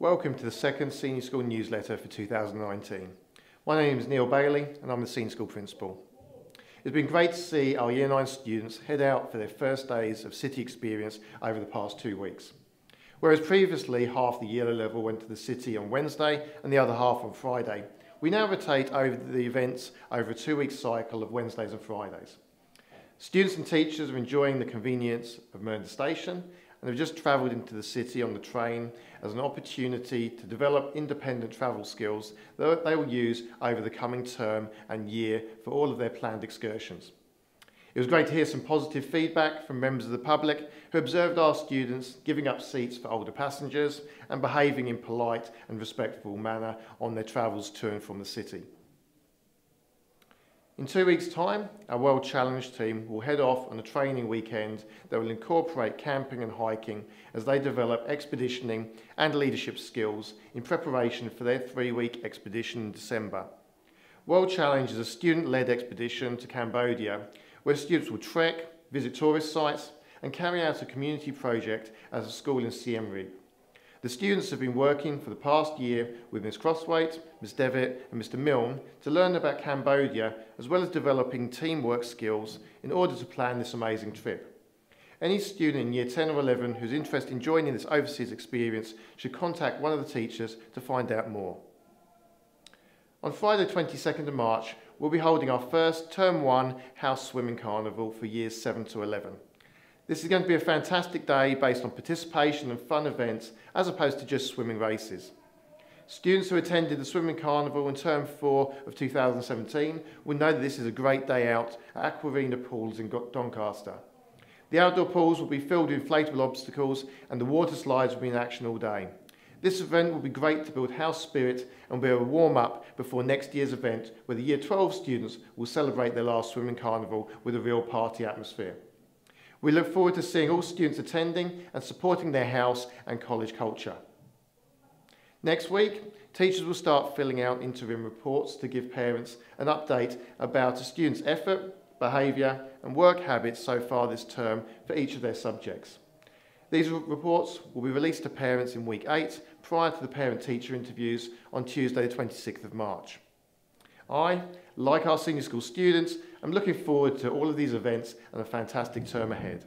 Welcome to the second Senior School newsletter for 2019. My name is Neil Bailey and I'm the Senior School Principal. It's been great to see our Year 9 students head out for their first days of city experience over the past two weeks. Whereas previously half the year level went to the city on Wednesday and the other half on Friday, we now rotate over the events over a two-week cycle of Wednesdays and Fridays. Students and teachers are enjoying the convenience of Mernda Station and have just travelled into the city on the train as an opportunity to develop independent travel skills that they will use over the coming term and year for all of their planned excursions. It was great to hear some positive feedback from members of the public who observed our students giving up seats for older passengers and behaving in polite and respectful manner on their travels to and from the city. In two weeks' time, our World Challenge team will head off on a training weekend that will incorporate camping and hiking as they develop expeditioning and leadership skills in preparation for their three-week expedition in December. World Challenge is a student-led expedition to Cambodia where students will trek, visit tourist sites and carry out a community project as a school in Siem Reap. The students have been working for the past year with Ms Crosswaite, Ms Devitt and Mr Milne to learn about Cambodia as well as developing teamwork skills in order to plan this amazing trip. Any student in year 10 or 11 who's interested in joining this overseas experience should contact one of the teachers to find out more. On Friday 22nd of March, we'll be holding our first Term 1 House Swimming Carnival for years 7 to 11. This is going to be a fantastic day based on participation and fun events as opposed to just swimming races. Students who attended the Swimming Carnival in Term 4 of 2017 will know that this is a great day out at Aquarena Pools in Doncaster. The outdoor pools will be filled with inflatable obstacles and the water slides will be in action all day. This event will be great to build house spirit and will be a warm-up before next year's event where the Year 12 students will celebrate their last Swimming Carnival with a real party atmosphere. We look forward to seeing all students attending and supporting their house and college culture. Next week, teachers will start filling out interim reports to give parents an update about a student's effort, behaviour and work habits so far this term for each of their subjects. These reports will be released to parents in week 8 prior to the parent-teacher interviews on Tuesday the 26th of March. I, like our senior school students, am looking forward to all of these events and a fantastic term ahead.